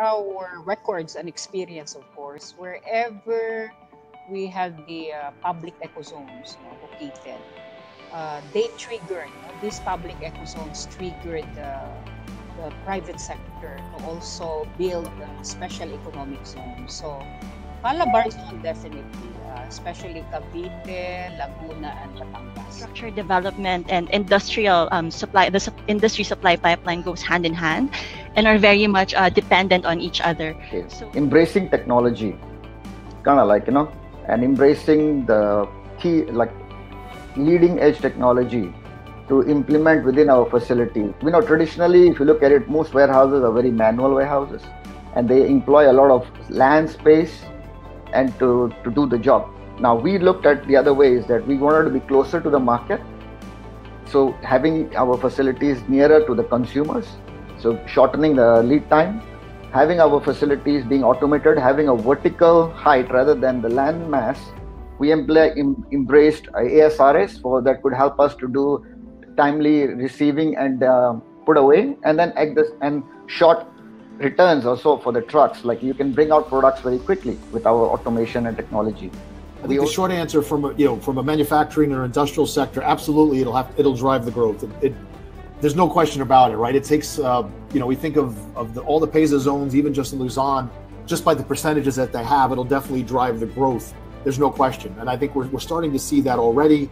our records and experience, of course, wherever we have the uh, public ecozones you know, located, uh, they triggered, you know, these public ecozones triggered the, the private sector to also build a special economic zones. So, Calabarzon definitely, uh, especially Cavite, Laguna, and Batangas. Structure development and industrial um, supply, the su- industry supply pipeline goes hand in hand and are very much uh, dependent on each other. Okay. So- Embracing technology, kind of like, you know, and embracing the key, like leading edge technology to implement within our facility. You know, traditionally, if you look at it, most warehouses are very manual warehouses and they employ a lot of land space and to, to do the job. Now, we looked at the other ways that we wanted to be closer to the market. So, having our facilities nearer to the consumers, so shortening the lead time, having our facilities being automated, having a vertical height rather than the land mass, we employ, em, embraced ASRS for that could help us to do timely receiving and uh, put away, and then this and short returns also for the trucks. Like you can bring out products very quickly with our automation and technology. I think the short answer from a, you know from a manufacturing or industrial sector, absolutely, it'll have it'll drive the growth. It, it there's no question about it, right? It takes uh, you know we think of of the, all the PEZA zones, even just in Luzon, just by the percentages that they have, it'll definitely drive the growth. There's no question, and I think we're we're starting to see that already.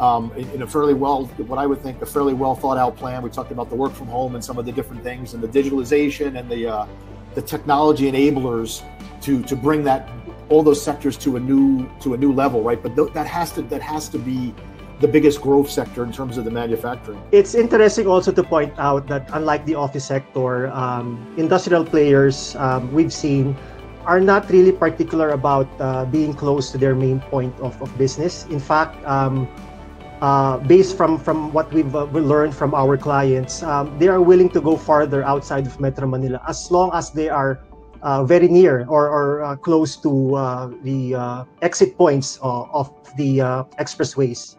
Um, in, in a fairly well, what I would think a fairly well thought out plan. We talked about the work from home and some of the different things, and the digitalization and the uh, the technology enablers to to bring that all those sectors to a new to a new level, right? But th- that has to that has to be the biggest growth sector in terms of the manufacturing. It's interesting also to point out that unlike the office sector, um, industrial players um, we've seen are not really particular about uh, being close to their main point of, of business. In fact, um, uh, based from, from what we've uh, we learned from our clients, um, they are willing to go farther outside of Metro Manila as long as they are uh, very near or, or uh, close to uh, the uh, exit points uh, of the uh, expressways.